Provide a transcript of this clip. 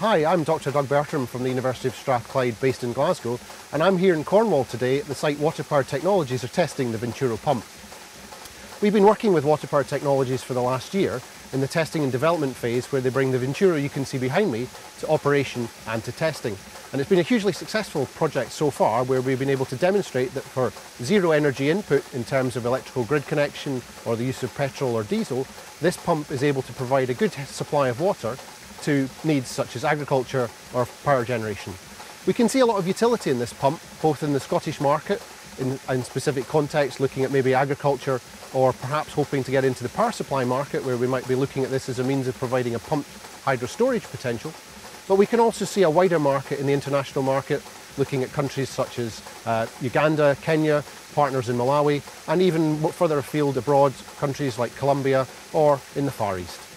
Hi, I'm Dr Doug Bertram from the University of Strathclyde based in Glasgow and I'm here in Cornwall today at the site Water Powered Technologies are testing the Venturo pump. We've been working with Water Powered Technologies for the last year in the testing and development phase where they bring the Venturo you can see behind me to operation and to testing. And it's been a hugely successful project so far where we've been able to demonstrate that for zero energy input in terms of electrical grid connection or the use of petrol or diesel, this pump is able to provide a good supply of water to needs such as agriculture or power generation. We can see a lot of utility in this pump, both in the Scottish market, in, in specific contexts, looking at maybe agriculture, or perhaps hoping to get into the power supply market, where we might be looking at this as a means of providing a pumped hydro storage potential. But we can also see a wider market in the international market, looking at countries such as uh, Uganda, Kenya, partners in Malawi, and even further afield abroad, countries like Colombia or in the Far East.